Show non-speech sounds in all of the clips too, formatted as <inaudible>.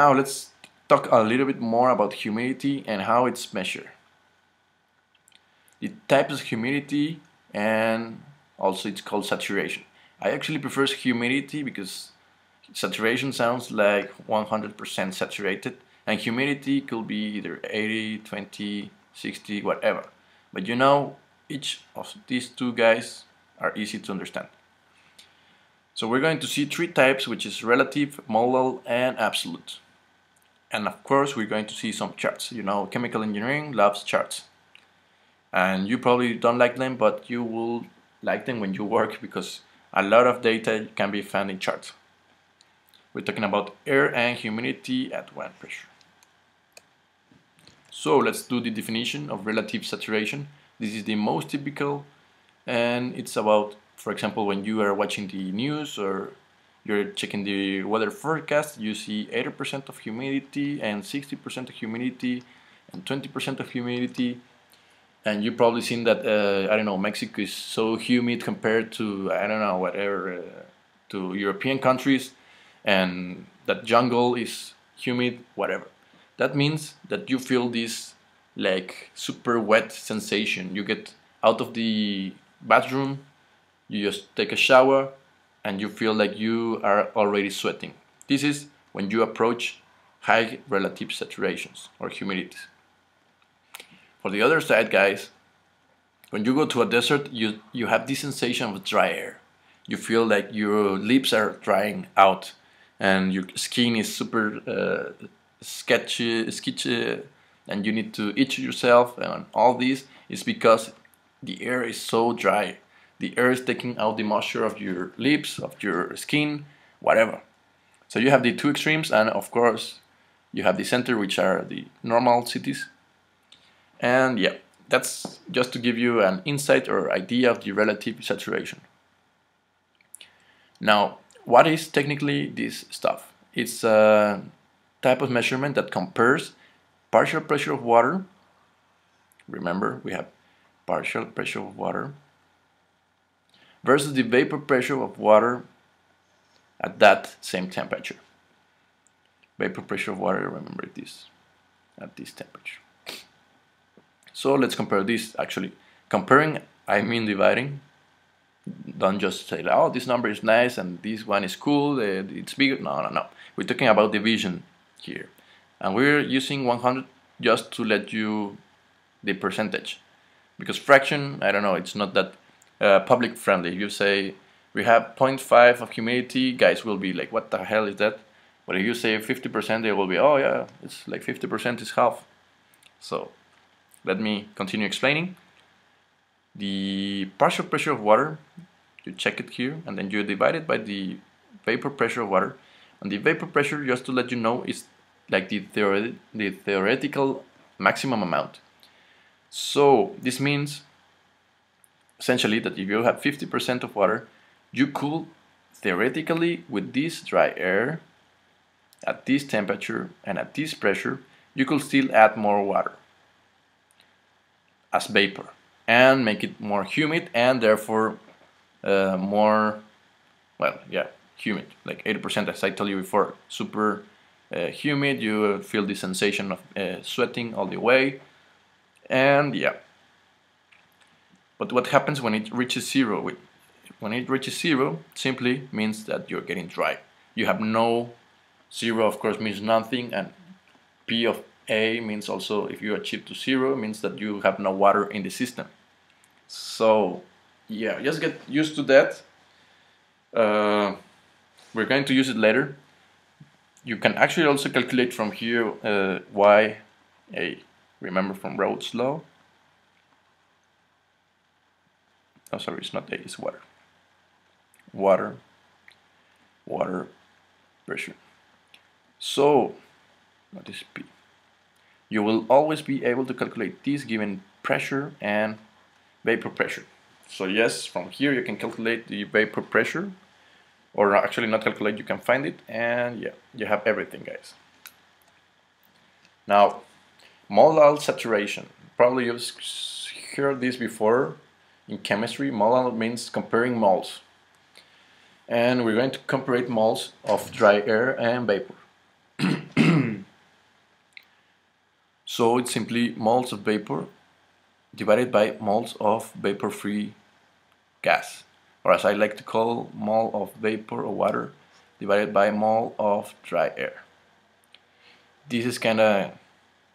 Now let's talk a little bit more about humidity and how it's measured. The types of humidity and also it's called saturation. I actually prefer humidity because saturation sounds like 100% saturated and humidity could be either 80, 20, 60, whatever. But you know, each of these two guys are easy to understand. So we're going to see three types, which is relative, molal, and absolute. And of course, we're going to see some charts. You know, chemical engineering loves charts. And you probably don't like them, but you will like them when you work because a lot of data can be found in charts. We're talking about air and humidity at one pressure. So let's do the definition of relative saturation. This is the most typical and it's about, for example, when you are watching the news or you're checking the weather forecast, you see 80% of humidity and 60% of humidity and 20% of humidity. And you've probably seen that, uh, I don't know, Mexico is so humid compared to, I don't know, whatever, uh, to European countries. And that jungle is humid, whatever. That means that you feel this like super wet sensation. You get out of the bathroom, you just take a shower, and you feel like you are already sweating. This is when you approach high relative saturations or humidities. For the other side, guys, when you go to a desert, you, you have this sensation of dry air. You feel like your lips are drying out and your skin is super uh, sketchy, sketchy, and you need to itch yourself, and all this is because the air is so dry the air is taking out the moisture of your lips, of your skin, whatever. So you have the two extremes, and of course, you have the center, which are the normal cities. And yeah, that's just to give you an insight or idea of the relative saturation. Now, what is technically this stuff? It's a type of measurement that compares partial pressure of water. Remember, we have partial pressure of water versus the vapor pressure of water at that same temperature. Vapor pressure of water, remember this, at this temperature. So let's compare this actually. Comparing, I mean dividing. Don't just say, oh, this number is nice and this one is cool, uh, it's bigger. No, no, no. We're talking about division here. And we're using 100 just to let you the percentage. Because fraction, I don't know, it's not that uh, public friendly. If you say we have 0.5 of humidity, guys will be like, what the hell is that? But if you say 50%, they will be, oh yeah, it's like 50% is half. So let me continue explaining. The partial pressure of water, you check it here, and then you divide it by the vapor pressure of water. And the vapor pressure, just to let you know, is like the, theoret the theoretical maximum amount. So this means essentially that if you have 50% of water, you could theoretically with this dry air at this temperature and at this pressure, you could still add more water as vapor and make it more humid and therefore uh, more, well, yeah, humid, like 80% as I told you before, super uh, humid, you feel the sensation of uh, sweating all the way. And yeah, but what happens when it reaches zero? When it reaches zero, simply means that you're getting dry. You have no zero, of course, means nothing, and P of A means also if you achieve to zero, means that you have no water in the system. So, yeah, just get used to that. Uh, we're going to use it later. You can actually also calculate from here uh, y a. Remember from Raoult's law oh sorry it's not A it's water. Water water pressure. So what is P? You will always be able to calculate this given pressure and vapor pressure. So yes from here you can calculate the vapor pressure or actually not calculate you can find it and yeah you have everything guys. Now molal saturation. Probably you've heard this before in chemistry, molar means comparing moles. And we're going to compare moles of dry air and vapor. <coughs> so it's simply moles of vapor divided by moles of vapor-free gas. Or as I like to call, mole of vapor or water divided by mole of dry air. This is kind of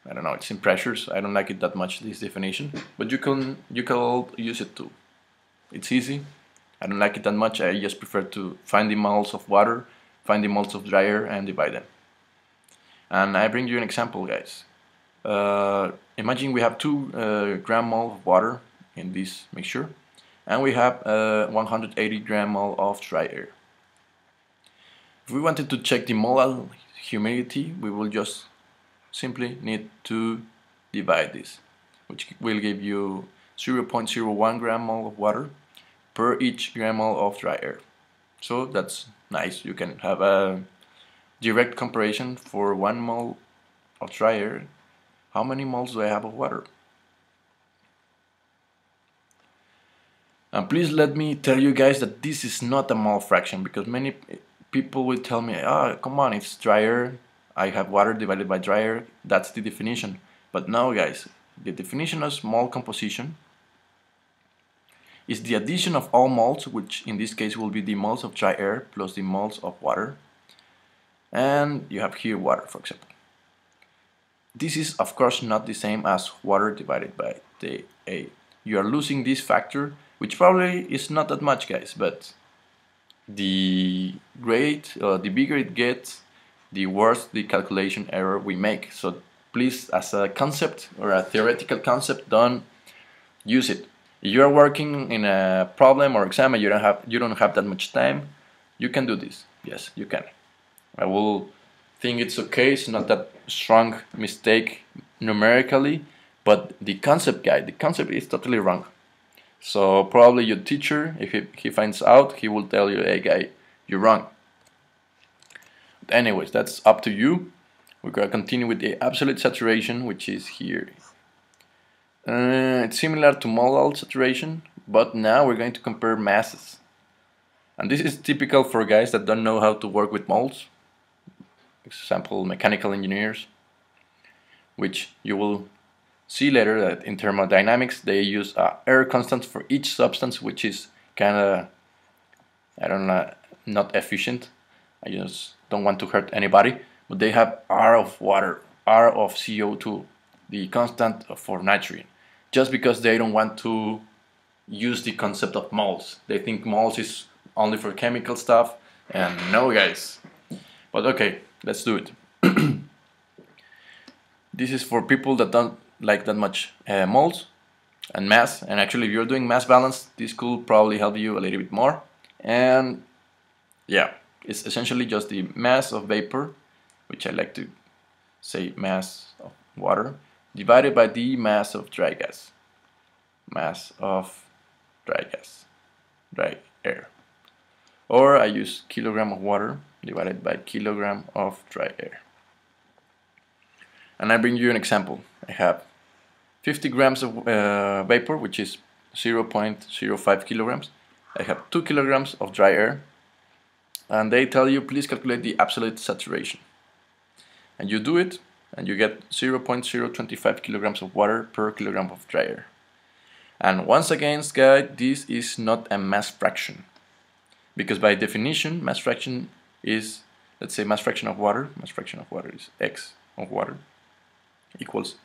I don't know, it's in pressures. I don't like it that much, this definition, but you can you can use it too. It's easy. I don't like it that much. I just prefer to find the moles of water, find the moles of dry air, and divide them. And I bring you an example, guys. Uh, imagine we have 2 uh, gram mole of water in this mixture and we have uh, 180 gram mole of dry air. If we wanted to check the molar humidity we will just simply need to divide this which will give you 0.01 gram mole of water per each gram mole of dry air. So that's nice, you can have a direct comparison for 1 mole of dry air how many moles do I have of water? And please let me tell you guys that this is not a mole fraction because many people will tell me, oh, come on, it's dry air. I have water divided by dry air. That's the definition. But now guys, the definition of mole composition is the addition of all moles, which in this case will be the moles of dry air plus the moles of water. And you have here water, for example. This is of course not the same as water divided by the A. You are losing this factor, which probably is not that much guys, but the great, uh, the bigger it gets, the worse the calculation error we make. So please, as a concept or a theoretical concept, don't use it. If you are working in a problem or exam and you don't have you don't have that much time, you can do this. Yes, you can. I will think it's okay. It's not that strong mistake numerically, but the concept guide, the concept is totally wrong. So probably your teacher, if he, he finds out, he will tell you, hey guy, you're wrong. Anyways, that's up to you. We're gonna continue with the absolute saturation, which is here. Uh, it's similar to molal saturation, but now we're going to compare masses. And this is typical for guys that don't know how to work with moles example mechanical engineers, which you will see later that in thermodynamics they use uh, air constant for each substance, which is kind of, I don't know, not efficient. I just don't want to hurt anybody, but they have R of water, R of CO2, the constant for nitrogen, just because they don't want to use the concept of moles. They think moles is only for chemical stuff, and no guys. But okay, let's do it. <clears throat> this is for people that don't like that much uh, moles and mass and actually if you're doing mass balance this could probably help you a little bit more and yeah it's essentially just the mass of vapor which I like to say mass of water divided by the mass of dry gas mass of dry gas dry air or I use kilogram of water divided by kilogram of dry air. And I bring you an example. I have 50 grams of uh, vapor, which is 0.05 kilograms. I have 2 kilograms of dry air. And they tell you, please calculate the absolute saturation. And you do it, and you get 0.025 kilograms of water per kilogram of dry air. And once again, guys, this is not a mass fraction. Because by definition, mass fraction is, let's say mass fraction of water, mass fraction of water is x of water, equals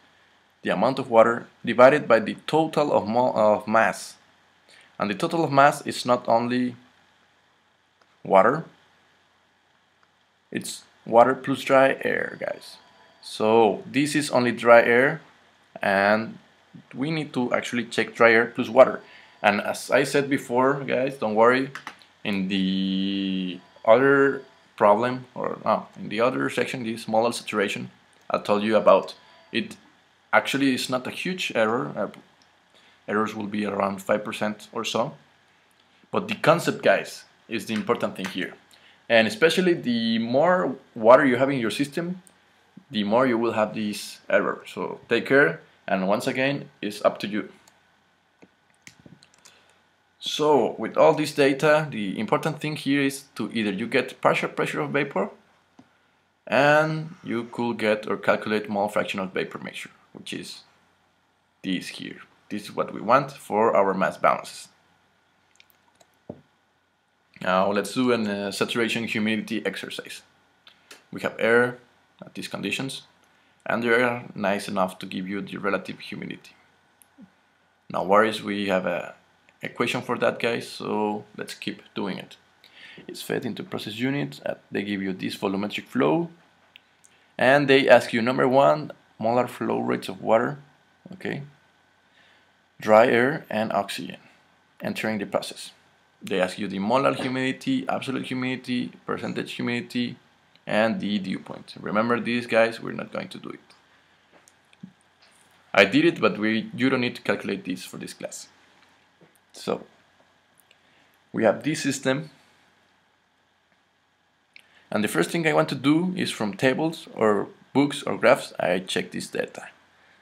the amount of water divided by the total of, of mass. And the total of mass is not only water, it's water plus dry air, guys. So this is only dry air and we need to actually check dry air plus water. And as I said before, guys, don't worry, in the other problem, or oh, in the other section, this molal saturation, I told you about. It actually is not a huge error. Uh, errors will be around 5% or so. But the concept, guys, is the important thing here. And especially the more water you have in your system, the more you will have this error. So take care, and once again, it's up to you. So with all this data, the important thing here is to either you get partial pressure of vapor and you could get or calculate mole fraction of vapor mixture. which is this here. This is what we want for our mass balances. Now let's do a uh, saturation humidity exercise. We have air at these conditions and they are nice enough to give you the relative humidity. Now worries we have a equation for that guys so let's keep doing it. It's fed into process unit, they give you this volumetric flow and they ask you number one molar flow rates of water okay dry air and oxygen entering the process they ask you the molar humidity, absolute humidity, percentage humidity, and the dew point. Remember these guys, we're not going to do it. I did it, but we you don't need to calculate this for this class. So, we have this system, and the first thing I want to do is from tables or books or graphs, I check this data.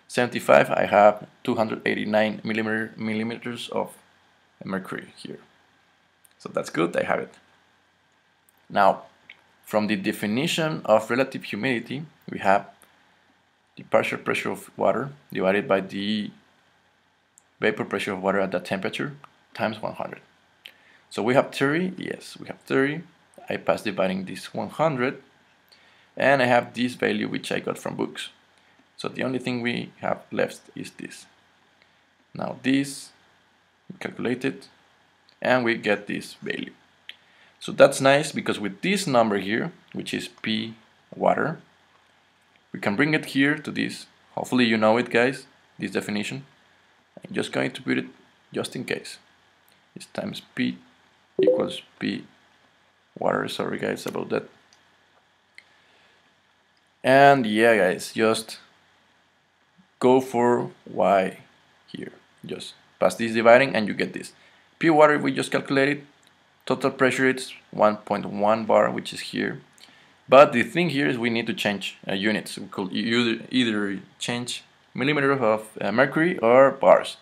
75, I have 289 millimeter, millimeters of mercury here. So that's good, I have it. Now, from the definition of relative humidity, we have the partial pressure of water divided by the vapor pressure of water at that temperature times 100. So we have 30, yes, we have 30. I pass dividing this 100 and I have this value which I got from books. So the only thing we have left is this. Now this, we calculate it, and we get this value. So that's nice because with this number here, which is P water, we can bring it here to this. Hopefully you know it guys, this definition. I'm just going to put it just in case. It's times P equals P water, sorry guys about that. And yeah guys, just go for Y here. Just pass this dividing and you get this. P water we just calculated. Total pressure is 1.1 bar, which is here. But the thing here is we need to change uh, units. We could either, either change millimeters of uh, mercury or bars.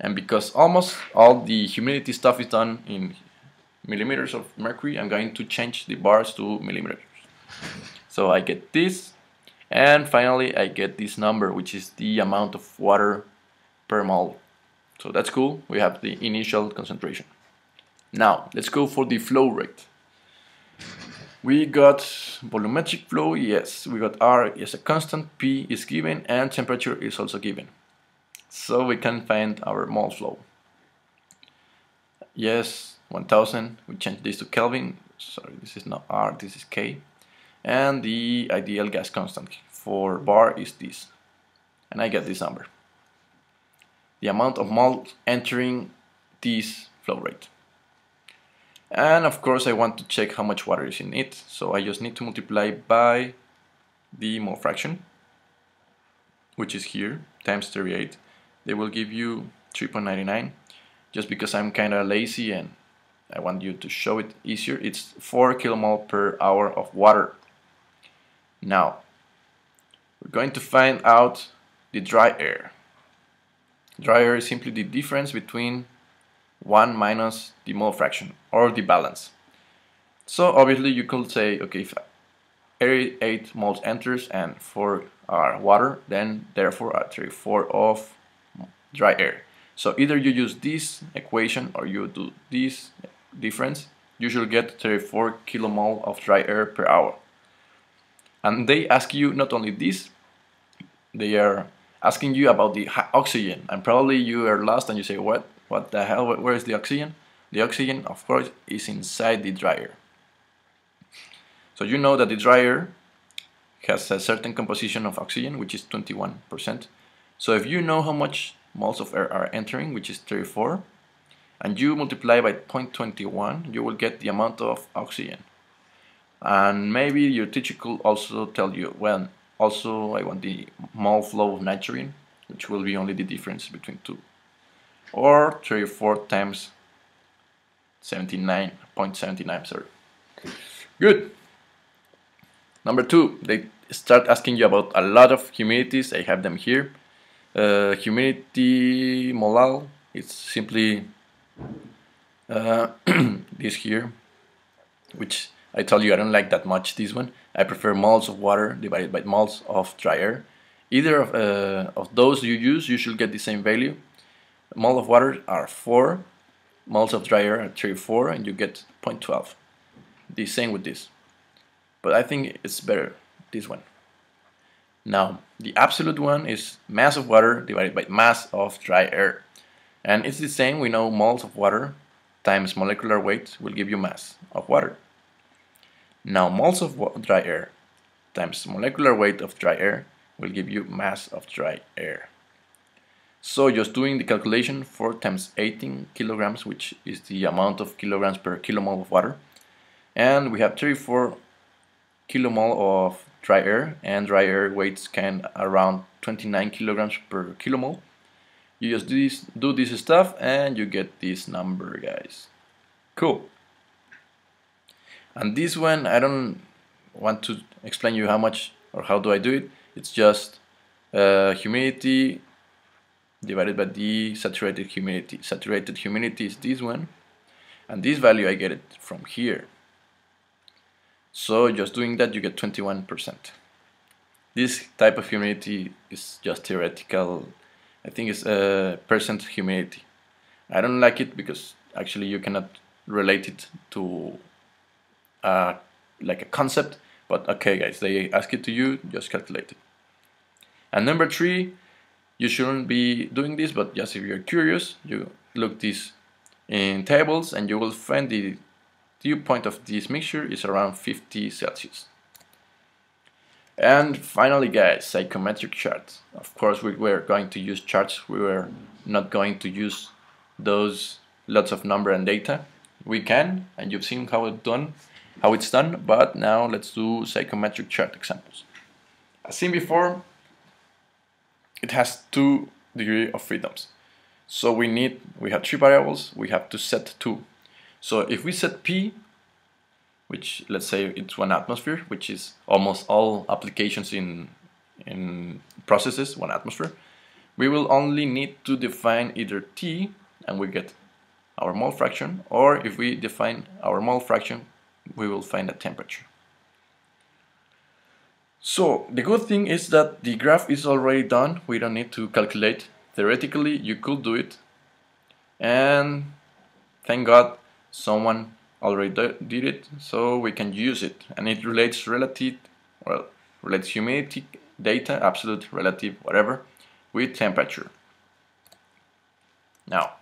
And because almost all the humidity stuff is done in millimeters of mercury, I'm going to change the bars to millimeters. So I get this, and finally I get this number, which is the amount of water per mole so that's cool. We have the initial concentration. Now, let's go for the flow rate. We got volumetric flow, yes. We got R is a constant, P is given, and temperature is also given. So we can find our mole flow. Yes, 1000. We change this to Kelvin. Sorry, this is not R, this is K. And the ideal gas constant for bar is this. And I get this number the amount of moles entering this flow rate. And of course I want to check how much water is in it, so I just need to multiply by the mole fraction, which is here, times 38. They will give you 3.99, just because I'm kinda lazy and I want you to show it easier. It's 4 kilomole per hour of water. Now, we're going to find out the dry air. Dry air is simply the difference between 1 minus the mole fraction or the balance. So obviously you could say, okay, if 8 moles enters and 4 are water, then therefore are 3 4 of dry air. So either you use this equation or you do this difference, you should get 34 kilomole of dry air per hour. And they ask you not only this, they are asking you about the oxygen and probably you are lost and you say what? What the hell? Where is the oxygen? The oxygen of course is inside the dry air. So you know that the dry air has a certain composition of oxygen which is 21% so if you know how much moles of air are entering which is 34 and you multiply by 0.21 you will get the amount of oxygen. And maybe your teacher could also tell you well also, I want the mole flow of nitrogen, which will be only the difference between two. Or 34 times 79.79, sorry. Good. Number two, they start asking you about a lot of humidities. I have them here. Uh, humidity molal, it's simply uh, <clears throat> this here, which I told you I don't like that much this one. I prefer moles of water divided by moles of dry air. Either of, uh, of those you use, you should get the same value. Mole of water are 4, moles of dry air are 34, and you get 0.12. The same with this. But I think it's better, this one. Now, the absolute one is mass of water divided by mass of dry air. And it's the same, we know moles of water times molecular weight will give you mass of water. Now, moles of dry air times molecular weight of dry air will give you mass of dry air. So just doing the calculation 4 times 18 kilograms, which is the amount of kilograms per kilomole of water. And we have 34 kilomole of dry air and dry air weights can around 29 kilograms per kilomole you just do this, do this stuff and you get this number guys cool and this one I don't want to explain you how much or how do I do it it's just uh, humidity divided by the saturated humidity saturated humidity is this one and this value I get it from here so just doing that you get 21%. This type of humidity is just theoretical. I think it's a percent humidity. I don't like it because actually you cannot relate it to uh, like a concept. But okay guys, they ask it to you, just calculate it. And number three, you shouldn't be doing this, but just if you're curious, you look this in tables and you will find the dew point of this mixture is around 50 Celsius. And finally guys, psychometric charts. Of course we were going to use charts, we were not going to use those lots of number and data. We can, and you've seen how it's done, how it's done, but now let's do psychometric chart examples. As seen before, it has two degree of freedoms. So we need, we have three variables, we have to set two. So if we set P, which let's say it's one atmosphere, which is almost all applications in, in processes, one atmosphere, we will only need to define either T and we get our mole fraction, or if we define our mole fraction, we will find a temperature. So the good thing is that the graph is already done, we don't need to calculate. Theoretically, you could do it. And thank God someone already did it so we can use it and it relates relative well relates humidity data absolute relative whatever with temperature now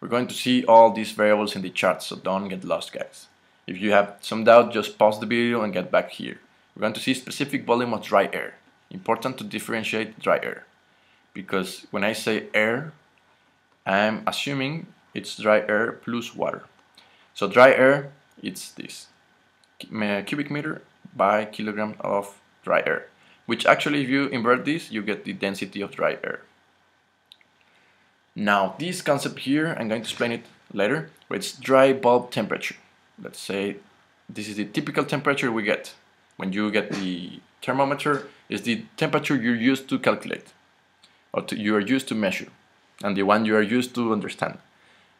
we're going to see all these variables in the chart so don't get lost guys if you have some doubt just pause the video and get back here we're going to see specific volume of dry air important to differentiate dry air because when I say air I'm assuming it's dry air plus water. So dry air, it's this cubic meter by kilogram of dry air, which actually if you invert this, you get the density of dry air. Now this concept here, I'm going to explain it later, but it's dry bulb temperature. Let's say this is the typical temperature we get. When you get the thermometer, is the temperature you're used to calculate, or to, you are used to measure, and the one you are used to understand.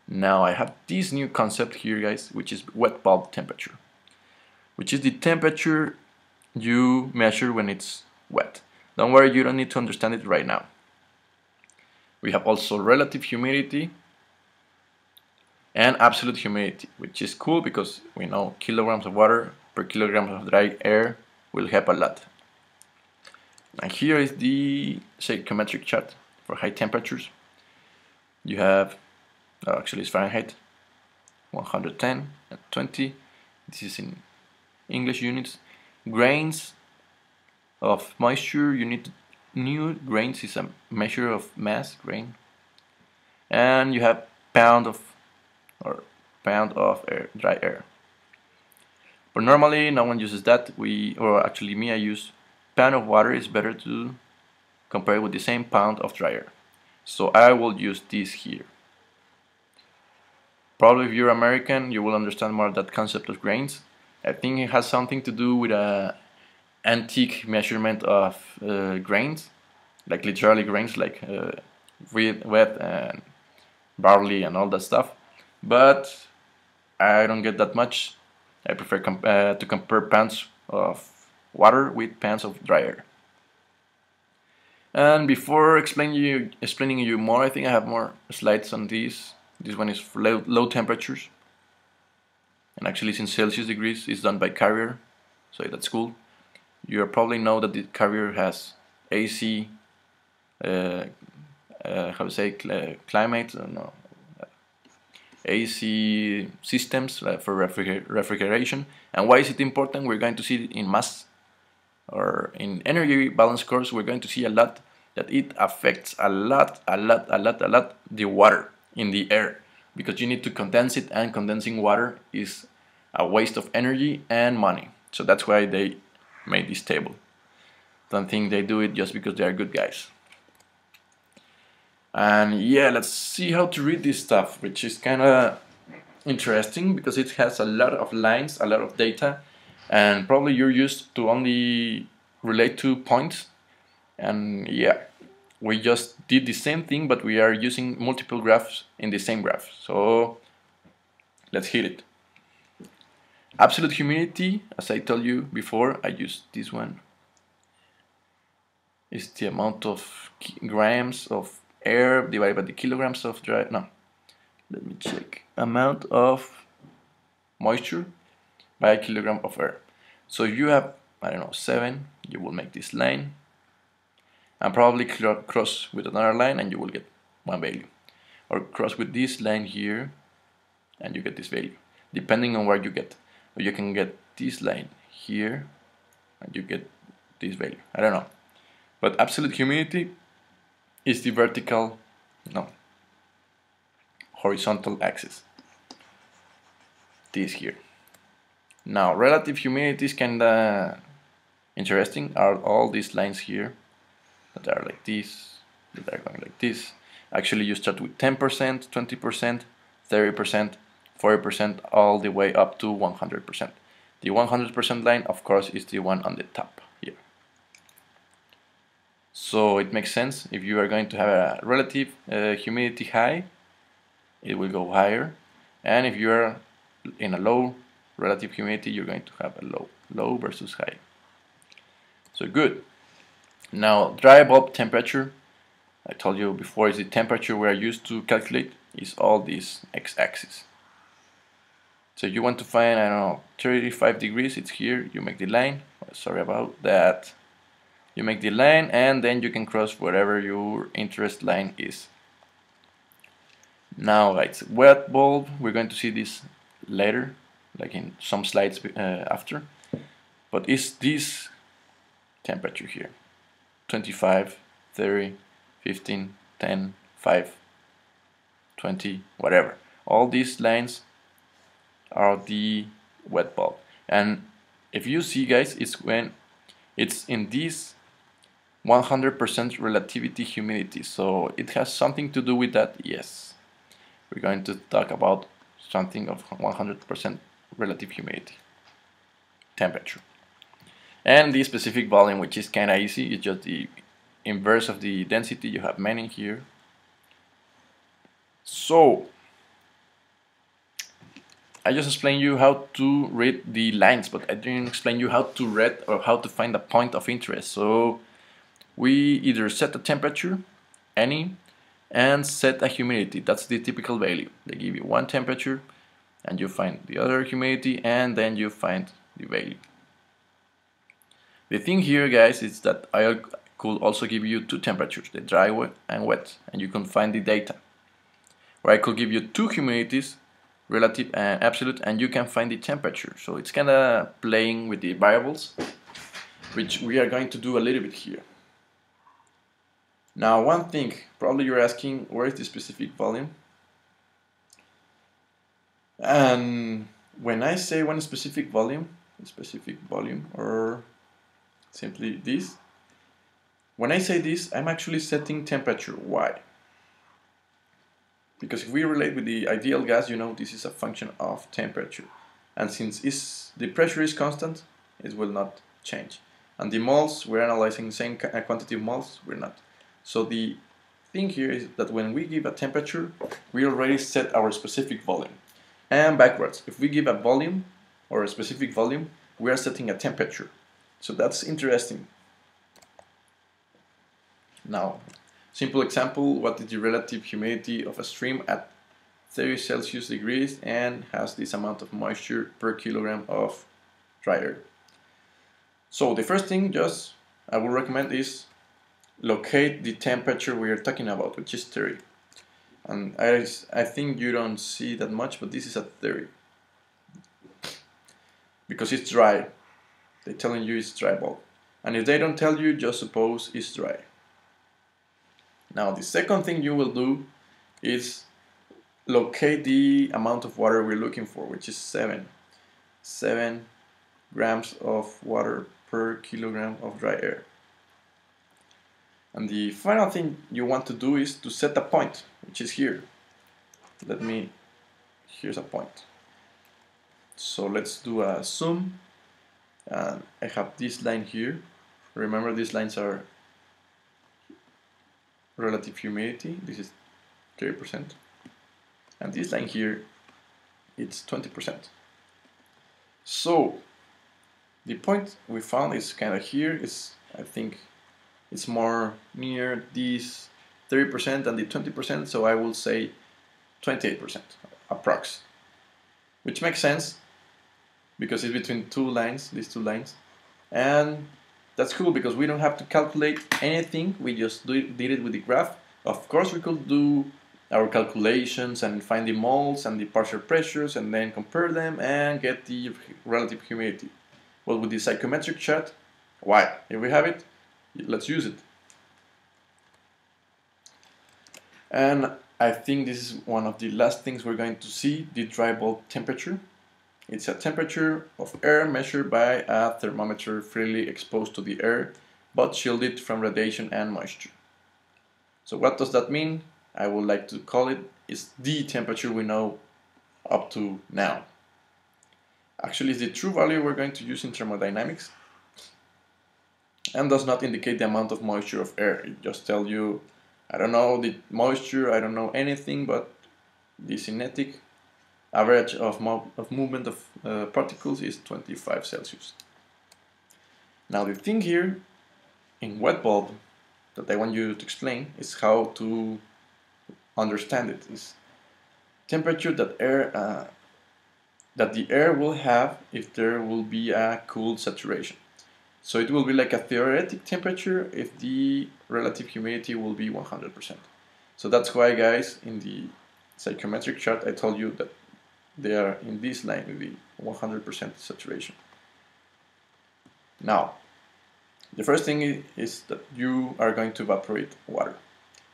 Now I have this new concept here guys, which is wet bulb temperature, which is the temperature you measure when it's wet. Don't worry, you don't need to understand it right now. We have also relative humidity and absolute humidity, which is cool because we know kilograms of water per kilogram of dry air will help a lot. And here is the psychrometric chart for high temperatures. You have oh, actually it's Fahrenheit 110 and 20 this is in English units grains of moisture you need new grains is a measure of mass grain. And you have pound of or pound of air, dry air. But normally no one uses that. We or actually me I use pound of water is better to compare with the same pound of dry air. So I will use this here. Probably if you're American, you will understand more that concept of grains. I think it has something to do with a antique measurement of uh, grains, like literally grains, like uh, wheat, wheat and barley and all that stuff. But I don't get that much. I prefer comp uh, to compare pans of water with pans of dry air. And before explaining you explaining you more, I think I have more slides on these. This one is low, low temperatures. And actually, since Celsius degrees is done by Carrier, so that's cool. You probably know that the Carrier has AC, uh, uh, how to say, cl climate, uh, no, AC systems uh, for refriger refrigeration. And why is it important? We're going to see in mass or in energy balance course, we're going to see a lot that it affects a lot, a lot, a lot, a lot the water in the air because you need to condense it and condensing water is a waste of energy and money. So that's why they made this table. Don't think they do it just because they are good guys. And yeah, let's see how to read this stuff, which is kind of interesting because it has a lot of lines, a lot of data, and probably you're used to only relate to points. And yeah, we just did the same thing, but we are using multiple graphs in the same graph. So let's hit it. Absolute humidity, as I told you before, I used this one. Is the amount of grams of air divided by the kilograms of dry, no, let me check, amount of moisture by a kilogram of air. So you have, I don't know, 7, you will make this line, and probably cross with another line and you will get one value. Or cross with this line here, and you get this value, depending on where you get. Or you can get this line here, and you get this value. I don't know. But absolute humidity is the vertical, no, horizontal axis. This here. Now, relative humidity is kinda interesting. Are all these lines here that are like this, that are going like this. Actually, you start with 10%, 20%, 30%, 40%, all the way up to 100%. The 100% line, of course, is the one on the top. Here. So it makes sense if you are going to have a relative uh, humidity high, it will go higher. And if you are in a low relative humidity, you're going to have a low, low versus high. So good. Now dry bulb temperature, I told you before is the temperature we are used to calculate is all these x-axis. So you want to find, I don't know, 35 degrees, it's here, you make the line, sorry about that. You make the line and then you can cross wherever your interest line is. Now guys wet bulb we're going to see this later like in some slides uh, after. But is this temperature here? 25 30 15 10 5 20 whatever. All these lines are the wet bulb and if you see guys it's when it's in this 100% relativity humidity. So it has something to do with that, yes. We're going to talk about something of 100% relative humidity, temperature. And the specific volume, which is kind of easy, is just the inverse of the density. You have many here. So, I just explained you how to read the lines, but I didn't explain you how to read or how to find a point of interest. So, we either set a temperature, any, and set a humidity. That's the typical value. They give you one temperature, and you find the other humidity, and then you find the value. The thing here, guys, is that I could also give you two temperatures, the dry and wet, and you can find the data. Or I could give you two humidities, relative and absolute, and you can find the temperature. So it's kind of playing with the variables, which we are going to do a little bit here. Now one thing, probably you're asking where is the specific volume? And when I say one specific volume, specific volume or simply this, when I say this, I'm actually setting temperature. Why? Because if we relate with the ideal gas, you know this is a function of temperature. And since is, the pressure is constant, it will not change. And the moles, we're analyzing the same uh, quantity of moles, we're not. So the thing here is that when we give a temperature, we already set our specific volume. And backwards, if we give a volume or a specific volume, we are setting a temperature. So that's interesting. Now, simple example, what is the relative humidity of a stream at 30 Celsius degrees and has this amount of moisture per kilogram of dry air. So the first thing just I would recommend is locate the temperature we are talking about, which is 30. And I, I think you don't see that much, but this is at 30. Because it's dry. They're telling you it's dry bulb. And if they don't tell you, just suppose it's dry. Now the second thing you will do is locate the amount of water we're looking for, which is 7. 7 grams of water per kilogram of dry air. And the final thing you want to do is to set a point, which is here. Let me, here's a point. So let's do a zoom. And I have this line here. Remember these lines are relative humidity. This is 30% and this line here it's 20%. So the point we found is kind of here is I think it's more near this 30% than the 20% so I will say 28% approx which makes sense because it's between two lines these two lines and that's cool because we don't have to calculate anything we just it, did it with the graph of course we could do our calculations and find the moles and the partial pressures and then compare them and get the relative humidity. Well, with the psychometric chart, why? If we have it, let's use it. And I think this is one of the last things we're going to see, the dry bulb temperature. It's a temperature of air measured by a thermometer freely exposed to the air, but shielded from radiation and moisture. So what does that mean? I would like to call it, is the temperature we know up to now. Actually, it's the true value we're going to use in thermodynamics and does not indicate the amount of moisture of air. It just tells you, I don't know the moisture, I don't know anything, but the kinetic average of, mo of movement of uh, particles is 25 Celsius. Now the thing here in wet bulb that I want you to explain is how to understand it is temperature that air uh, that the air will have if there will be a cool saturation. So it will be like a theoretic temperature if the relative humidity will be 100%. So that's why guys in the psychometric chart I told you that they are in this line with the 100% saturation. Now, the first thing is that you are going to evaporate water.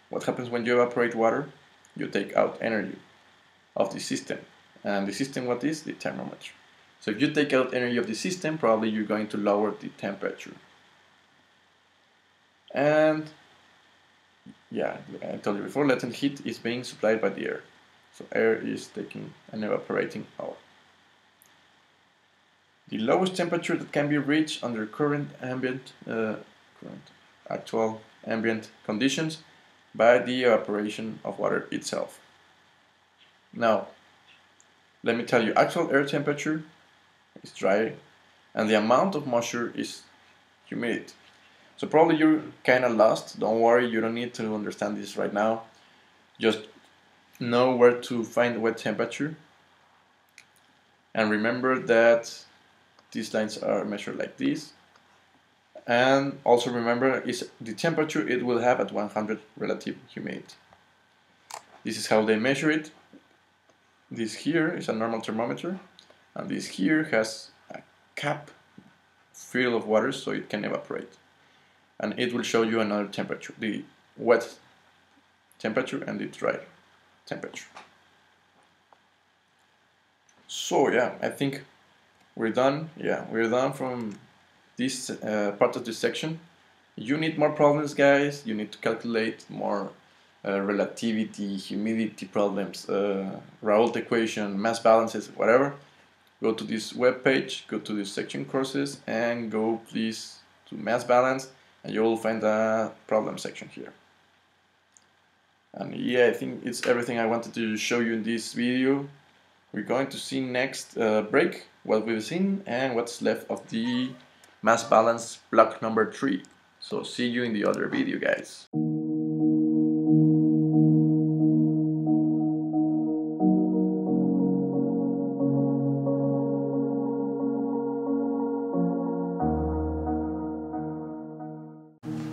What happens when you evaporate water? You take out energy of the system. And the system, what is? The thermometer. So if you take out energy of the system, probably you're going to lower the temperature. And yeah, I told you before, latent heat is being supplied by the air. So air is taking and evaporating out. The lowest temperature that can be reached under current ambient, uh, current actual ambient conditions by the evaporation of water itself. Now, let me tell you, actual air temperature is dry and the amount of moisture is humidity. So probably you're kind of lost. Don't worry, you don't need to understand this right now. Just know where to find wet temperature. And remember that these lines are measured like this and also remember is the temperature it will have at 100 relative humidity. This is how they measure it. This here is a normal thermometer and this here has a cap fill of water so it can evaporate and it will show you another temperature, the wet temperature and the dry temperature. So yeah, I think we're done. Yeah, we're done from this uh, part of this section. You need more problems, guys. You need to calculate more uh, relativity, humidity problems, uh, Raoult equation, mass balances, whatever. Go to this web page, go to this section courses, and go please to mass balance, and you will find the problem section here. And yeah, I think it's everything I wanted to show you in this video. We're going to see next uh, break what we've seen and what's left of the mass balance block number 3. So see you in the other video guys.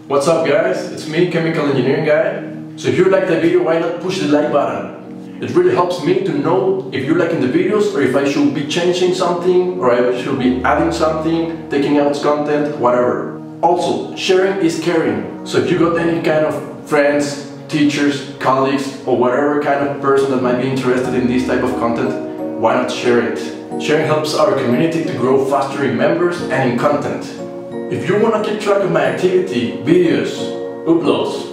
What's up guys, it's me, Chemical Engineering Guy. So if you like the video, why not push the like button? It really helps me to know if you're liking the videos or if I should be changing something or I should be adding something, taking out content, whatever. Also, sharing is caring. So if you got any kind of friends, teachers, colleagues, or whatever kind of person that might be interested in this type of content, why not share it? Sharing helps our community to grow faster in members and in content. If you want to keep track of my activity, videos, uploads,